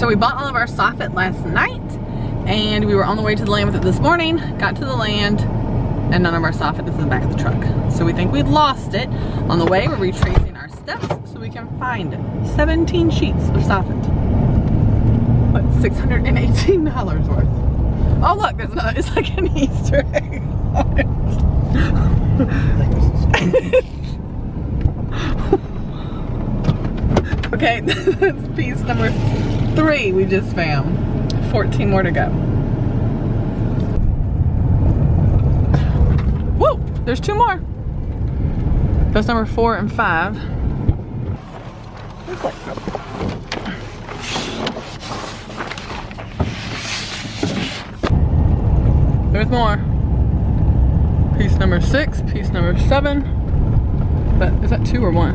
So we bought all of our soffit last night and we were on the way to the land with it this morning, got to the land, and none of our soffit is in the back of the truck. So we think we'd lost it. On the way, we're retracing our steps so we can find 17 sheets of soffit. What, $618 worth. Oh look, there's another, it's like an Easter egg okay, that's piece number three we just found. 14 more to go. Whoa, there's two more. That's number four and five. There's more. Piece number six, piece number seven. But is that two or one?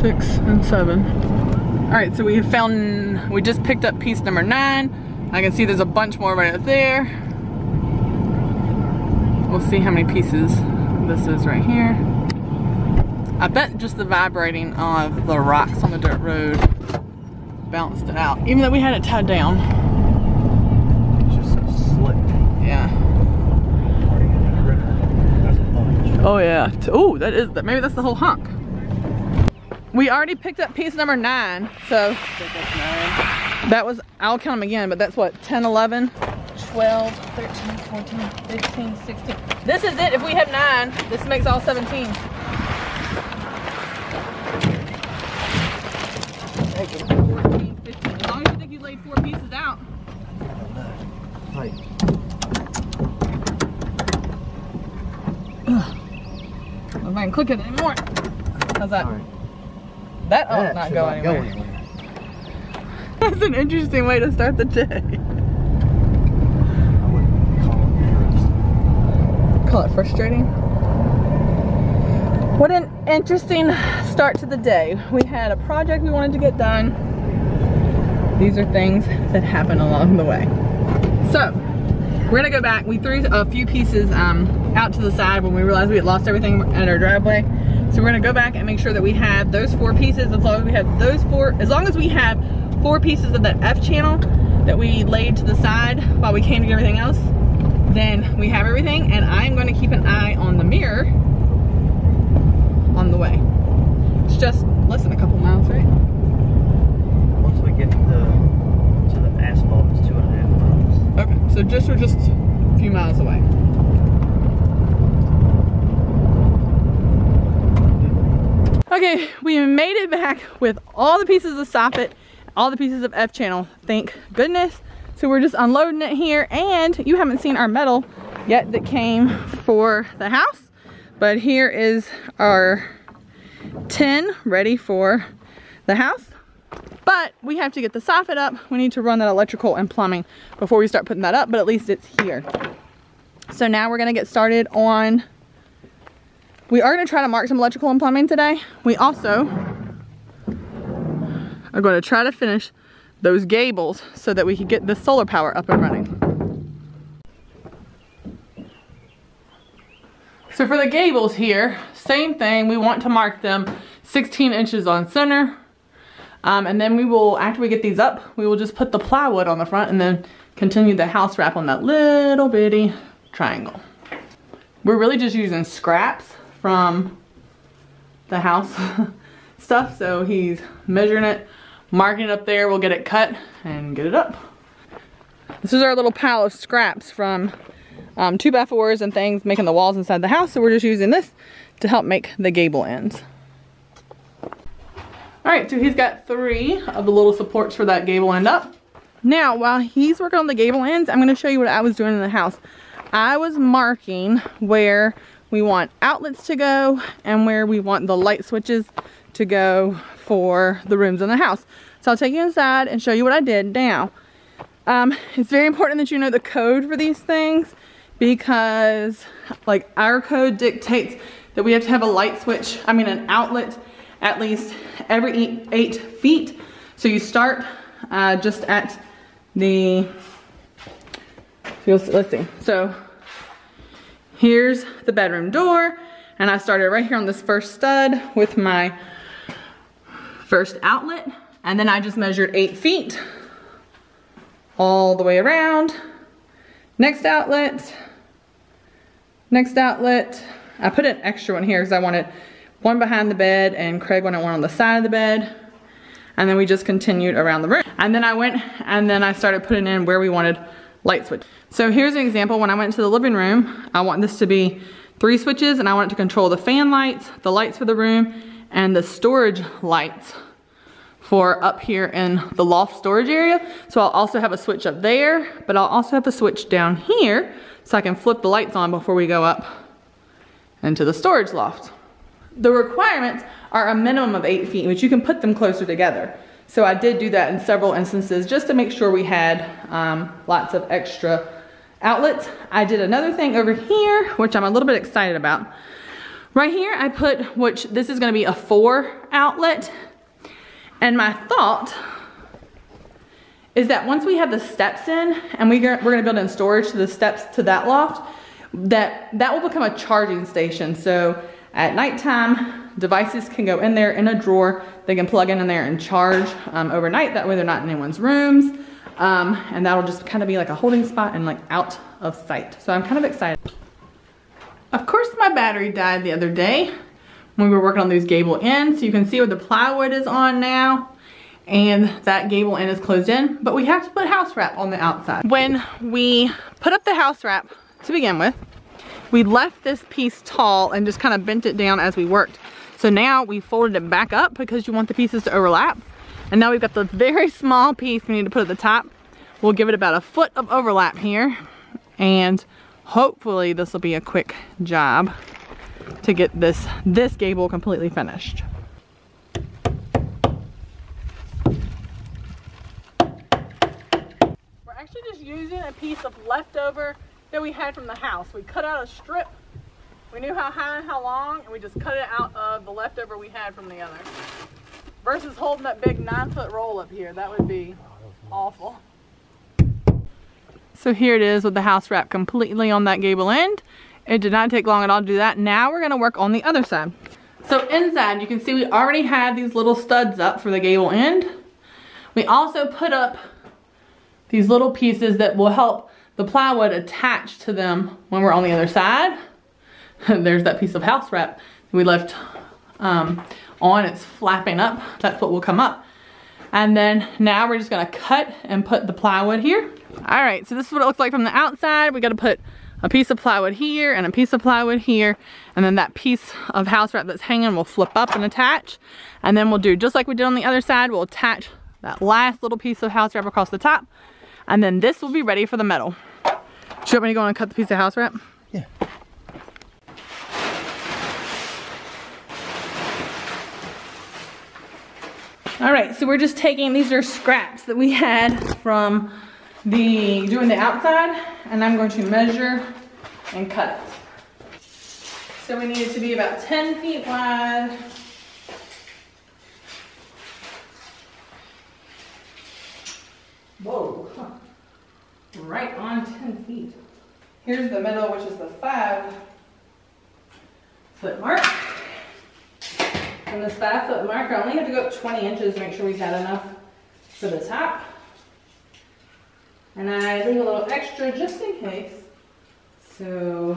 Six and seven. All right, so we have found, we just picked up piece number nine. I can see there's a bunch more right up there. We'll see how many pieces this is right here. I bet just the vibrating of the rocks on the dirt road balanced it out, even though we had it tied down. It's just so slick. Yeah. Oh yeah. Oh, that is, maybe that's the whole hunk. We already picked up piece number nine, so that was, I'll count them again, but that's what, 10, 11, 12, 13, 14, 15, 16. This is it, if we have nine, this makes all 17. Thank you. 14, 15. As long as you think you laid four pieces out. Right. I'm not clicking anymore. How's that? All right. That oh, That should go not anywhere. go anywhere. That's an interesting way to start the day. I wouldn't call it. Call it frustrating. What an interesting start to the day. We had a project we wanted to get done. These are things that happen along the way. So, we're gonna go back. We threw a few pieces um, out to the side when we realized we had lost everything at our driveway. So we're gonna go back and make sure that we have those four pieces. As long as we have those four, as long as we have four pieces of that F channel that we laid to the side while we came to get everything else, then we have everything. And I'm gonna keep an eye on the mirror on the way. It's just less than a couple miles, right? Once we get to the, to the asphalt, it's two and a half miles. Okay, so just we're just a few miles away. Okay, we made it back with all the pieces of soffit, all the pieces of F channel, thank goodness. So we're just unloading it here and you haven't seen our metal yet that came for the house. But here is our tin ready for the house. But we have to get the soffit up. We need to run that electrical and plumbing before we start putting that up, but at least it's here. So now we're gonna get started on, we are gonna try to mark some electrical and plumbing today. We also are gonna try to finish those gables so that we can get the solar power up and running. So for the gables here, same thing, we want to mark them 16 inches on center, um, and then we will, after we get these up, we will just put the plywood on the front and then continue the house wrap on that little bitty triangle. We're really just using scraps from the house stuff. So he's measuring it, marking it up there. We'll get it cut and get it up. This is our little pile of scraps from um, two by fours and things making the walls inside the house. So we're just using this to help make the gable ends. All right, so he's got three of the little supports for that gable end up. Now, while he's working on the gable ends, I'm gonna show you what I was doing in the house. I was marking where we want outlets to go and where we want the light switches to go for the rooms in the house. So I'll take you inside and show you what I did. Now, um, it's very important that you know the code for these things because like our code dictates that we have to have a light switch, I mean an outlet at least every eight, eight feet. So you start uh, just at the, let's see. So here's the bedroom door and I started right here on this first stud with my first outlet And then I just measured eight feet all the way around. Next outlet, next outlet. I put an extra one here because I wanted one behind the bed and Craig wanted one on the side of the bed. And then we just continued around the room. And then I went and then I started putting in where we wanted light switch. So here's an example. When I went into the living room, I want this to be three switches and I want it to control the fan lights, the lights for the room, and the storage lights for up here in the loft storage area. So I'll also have a switch up there, but I'll also have a switch down here so I can flip the lights on before we go up into the storage loft. The requirements are a minimum of eight feet, which you can put them closer together. So I did do that in several instances just to make sure we had um, lots of extra outlets. I did another thing over here, which I'm a little bit excited about. Right here, I put, which this is gonna be a four outlet. And my thought is that once we have the steps in and we we're gonna build in storage to the steps to that loft, that that will become a charging station. So at nighttime, devices can go in there in a drawer. They can plug in in there and charge um, overnight. That way they're not in anyone's rooms. Um, and that'll just kind of be like a holding spot and like out of sight. So I'm kind of excited. Of course my battery died the other day when we were working on these gable ends. So you can see where the plywood is on now and that gable end is closed in, but we have to put house wrap on the outside. When we put up the house wrap to begin with, we left this piece tall and just kind of bent it down as we worked. So now we folded it back up because you want the pieces to overlap. And now we've got the very small piece we need to put at the top. We'll give it about a foot of overlap here. And hopefully this will be a quick job to get this, this gable completely finished. We're actually just using a piece of leftover that we had from the house. We cut out a strip. We knew how high and how long, and we just cut it out of the leftover we had from the other. Versus holding that big nine foot roll up here. That would be awful. So here it is with the house wrap completely on that gable end. It did not take long at all to do that. Now we're gonna work on the other side. So inside, you can see we already have these little studs up for the gable end. We also put up these little pieces that will help the plywood attached to them when we're on the other side. There's that piece of house wrap we left um, on. It's flapping up. That's what will come up. And then now we're just gonna cut and put the plywood here. All right, so this is what it looks like from the outside. We gotta put a piece of plywood here and a piece of plywood here. And then that piece of house wrap that's hanging will flip up and attach. And then we'll do just like we did on the other side. We'll attach that last little piece of house wrap across the top. And then this will be ready for the metal. Do you want me to go and cut the piece of house wrap? Yeah. All right, so we're just taking, these are scraps that we had from the, doing the outside, and I'm going to measure and cut it. So we need it to be about 10 feet wide. Whoa, huh. Right on 10 feet. Here's the middle, which is the five foot mark. From this five foot mark, I only have to go up 20 inches to make sure we got enough for the top. And I leave a little extra just in case. So,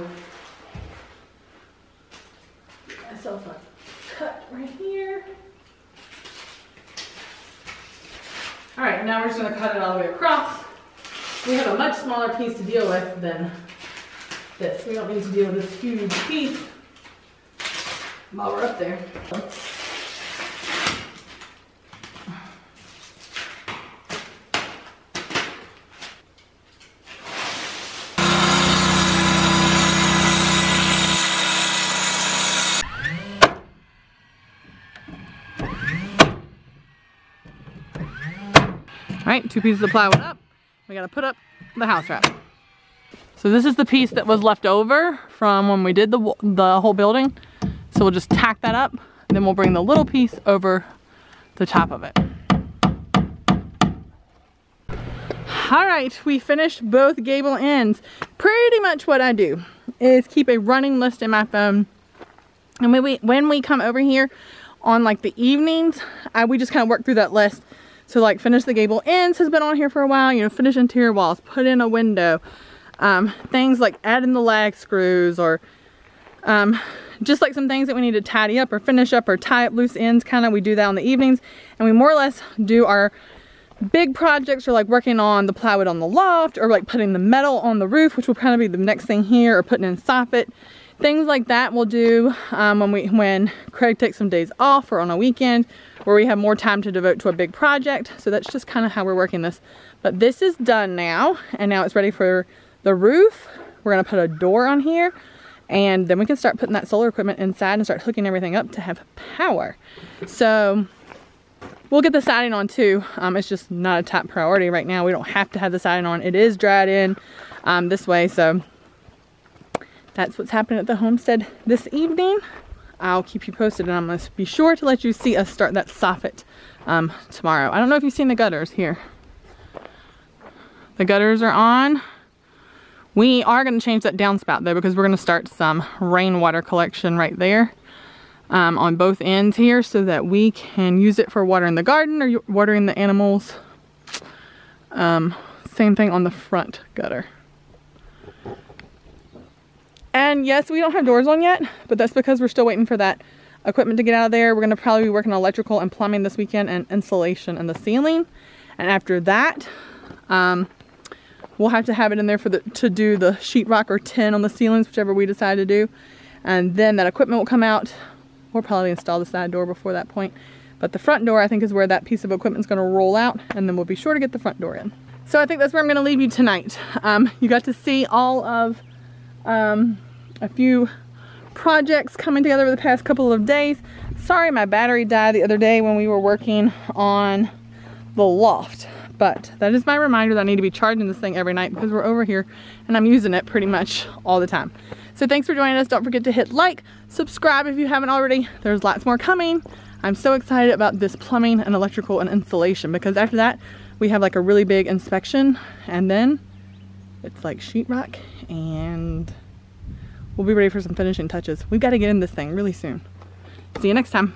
get myself a cut right here. All right, now we're just gonna cut it all the way across. We have a much smaller piece to deal with than this. We don't need to deal with this huge piece while we're up there. All right, two pieces of plywood up. We gotta put up the house wrap. So this is the piece that was left over from when we did the, the whole building. So we'll just tack that up, and then we'll bring the little piece over the top of it. All right, we finished both gable ends. Pretty much what I do is keep a running list in my phone. And when we, when we come over here on like the evenings, I, we just kind of work through that list. So like finish the gable. Ends has been on here for a while, you know, finish interior walls, put in a window, um, things like adding the lag screws or um, just like some things that we need to tidy up or finish up or tie up loose ends kind of we do that on the evenings. And we more or less do our big projects or like working on the plywood on the loft or like putting the metal on the roof which will kind of be the next thing here or putting in soffit things like that we'll do um, when we when Craig takes some days off or on a weekend where we have more time to devote to a big project. So that's just kind of how we're working this. But this is done now and now it's ready for the roof. We're gonna put a door on here and then we can start putting that solar equipment inside and start hooking everything up to have power. So we'll get the siding on too. Um, it's just not a top priority right now. We don't have to have the siding on. It is dried in um, this way so that's what's happening at the homestead this evening I'll keep you posted and I'm going to be sure to let you see us start that soffit um, tomorrow I don't know if you've seen the gutters here the gutters are on we are going to change that downspout though because we're going to start some rainwater collection right there um, on both ends here so that we can use it for watering the garden or watering the animals. Um, same thing on the front gutter. And yes, we don't have doors on yet, but that's because we're still waiting for that equipment to get out of there. We're to probably be working on electrical and plumbing this weekend and insulation in the ceiling. And after that, um, We'll have to have it in there for the to do the sheetrock or tin on the ceilings, whichever we decide to do. And then that equipment will come out. We'll probably install the side door before that point. But the front door, I think, is where that piece of equipment is going to roll out. And then we'll be sure to get the front door in. So I think that's where I'm going to leave you tonight. Um, you got to see all of um, a few projects coming together over the past couple of days. Sorry my battery died the other day when we were working on the loft. But that is my reminder that I need to be charging this thing every night because we're over here and I'm using it pretty much all the time. So thanks for joining us. Don't forget to hit like, subscribe if you haven't already. There's lots more coming. I'm so excited about this plumbing and electrical and insulation because after that we have like a really big inspection and then it's like sheetrock and we'll be ready for some finishing touches. We've got to get in this thing really soon. See you next time.